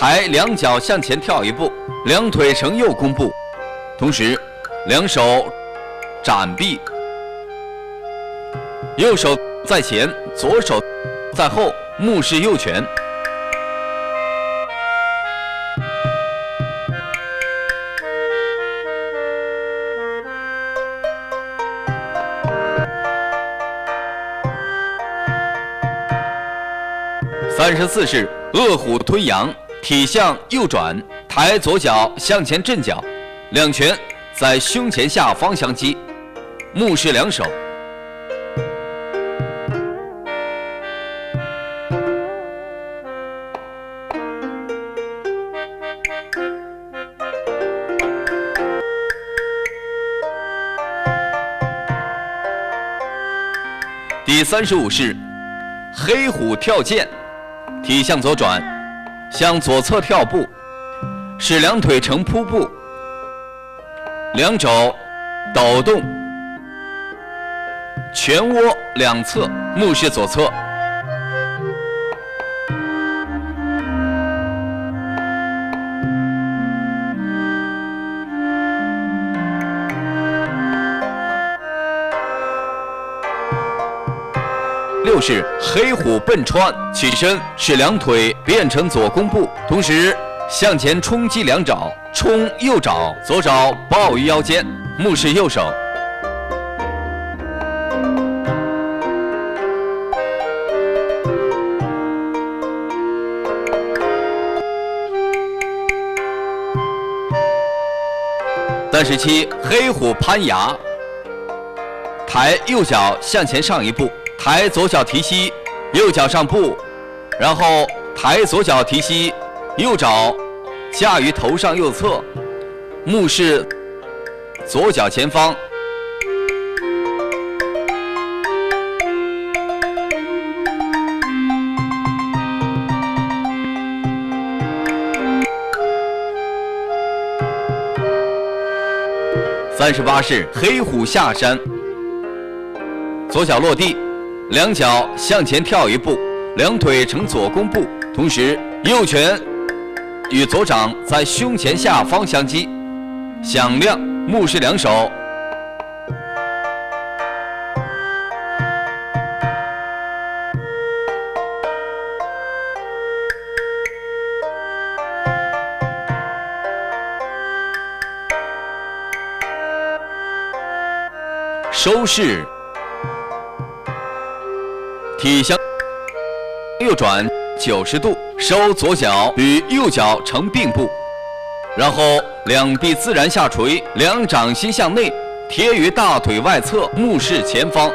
抬两脚向前跳一步，两腿呈右弓步，同时两手展臂，右手在前，左手在后，目视右拳。三十四式恶虎吞羊，体向右转，抬左脚向前震脚，两拳在胸前下方相击，目视两手。第三十五式黑虎跳涧。体向左转，向左侧跳步，使两腿呈瀑布，两肘抖动，拳窝两侧，目视左侧。是黑虎奔穿，起身使两腿变成左弓步，同时向前冲击两爪，冲右爪，左爪抱于腰间，目视右手。三十七黑虎攀崖，抬右脚向前上一步。抬左脚提膝，右脚上步，然后抬左脚提膝，右爪架于头上右侧，目视左脚前方。三十八式黑虎下山，左脚落地。两脚向前跳一步，两腿呈左弓步，同时右拳与左掌在胸前下方相击，响亮，目视两手。收势。体向右转九十度，收左脚与右脚成并步，然后两臂自然下垂，两掌心向内贴于大腿外侧，目视前方。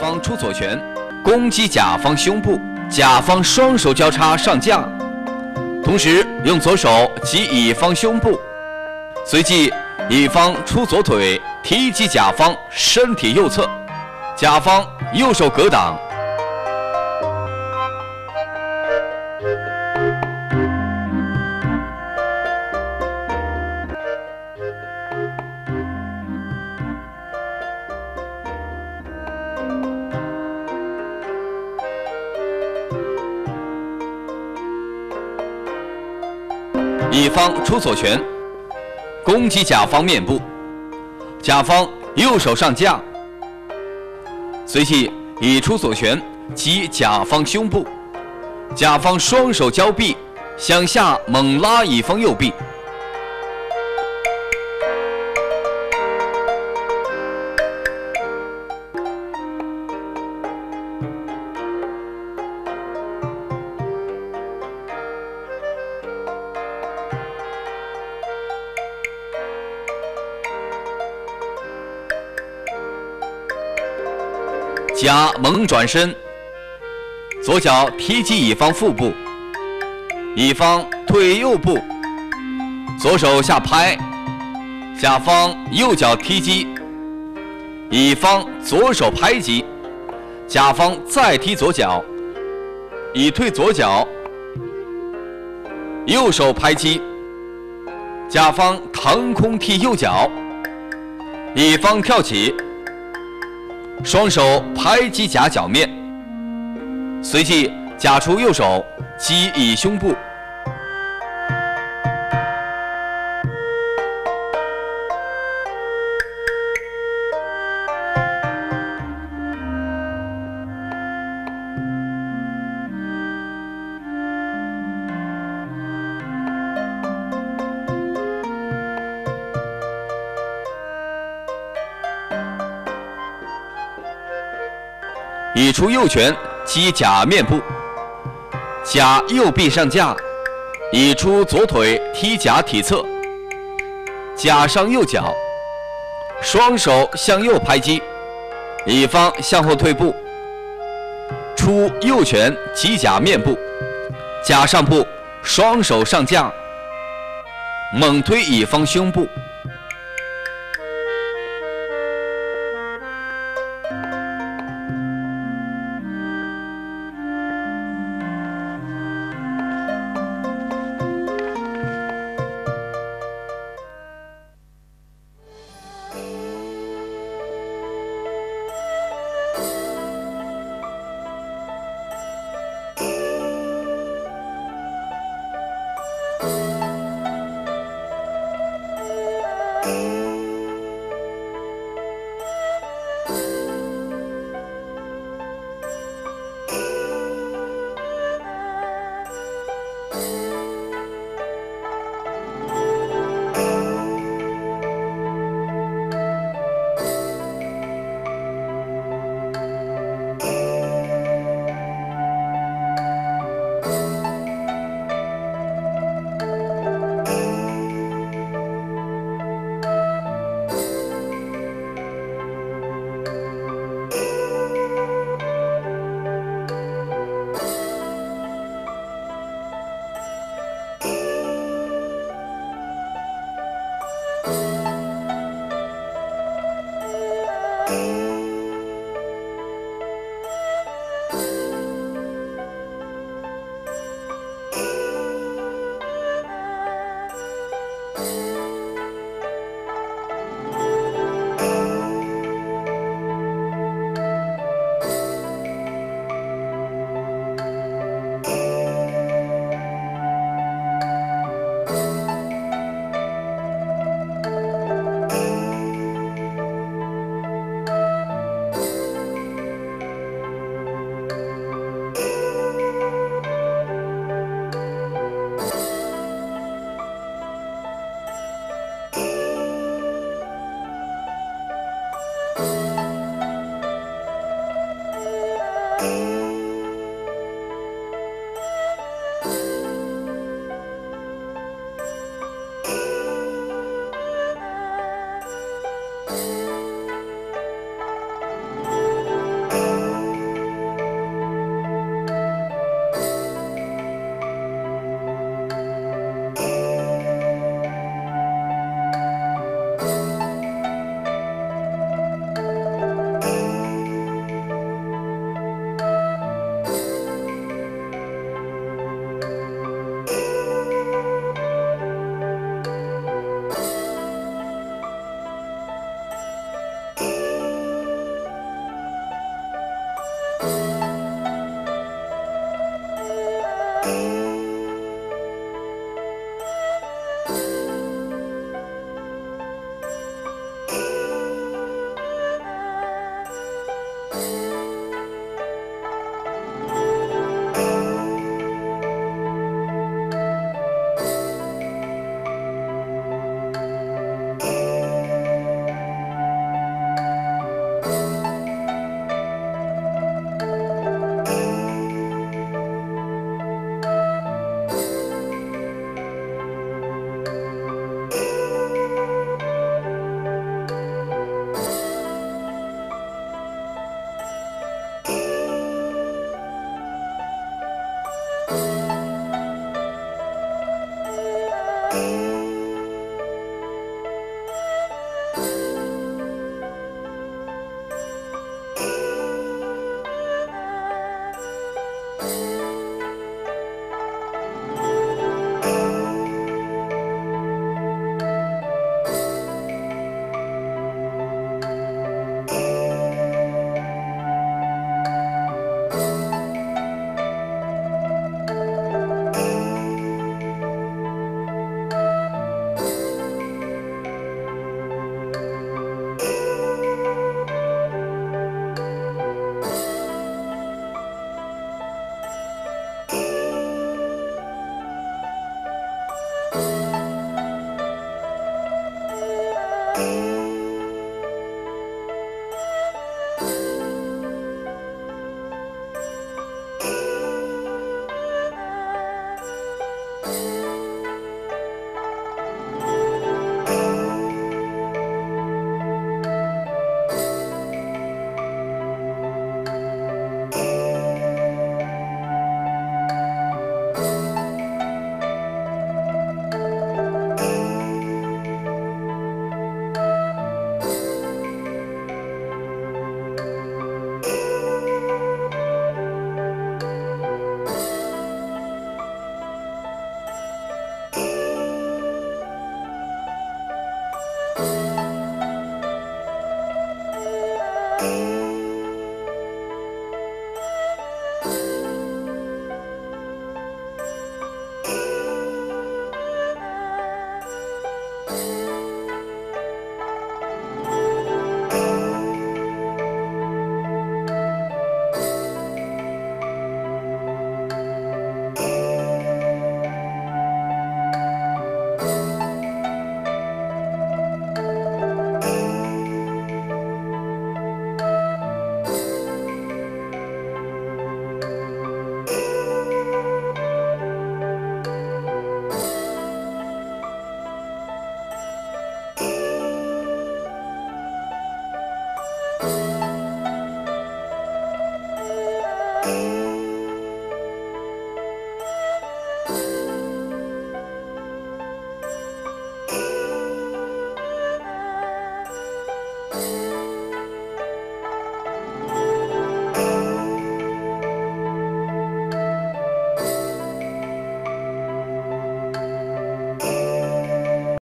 方出左拳，攻击甲方胸部，甲方双手交叉上架，同时用左手击乙方胸部，随即乙方出左腿踢击甲方身体右侧，甲方右手格挡。乙方出左拳，攻击甲方面部，甲方右手上架，随即乙出左拳击甲方胸部，甲方双手交臂向下猛拉乙方右臂。甲猛转身，左脚踢击乙方腹部，乙方退右步，左手下拍，甲方右脚踢击，乙方左手拍击，甲方再踢左脚，乙退左脚，右手拍击，甲方腾空踢右脚，乙方跳起。双手拍击甲脚面，随即甲出右手击以胸部。乙出右拳击甲面部，甲右臂上架，乙出左腿踢甲体侧，甲上右脚，双手向右拍击，乙方向后退步，出右拳击甲面部，甲上部双手上架，猛推乙方胸部，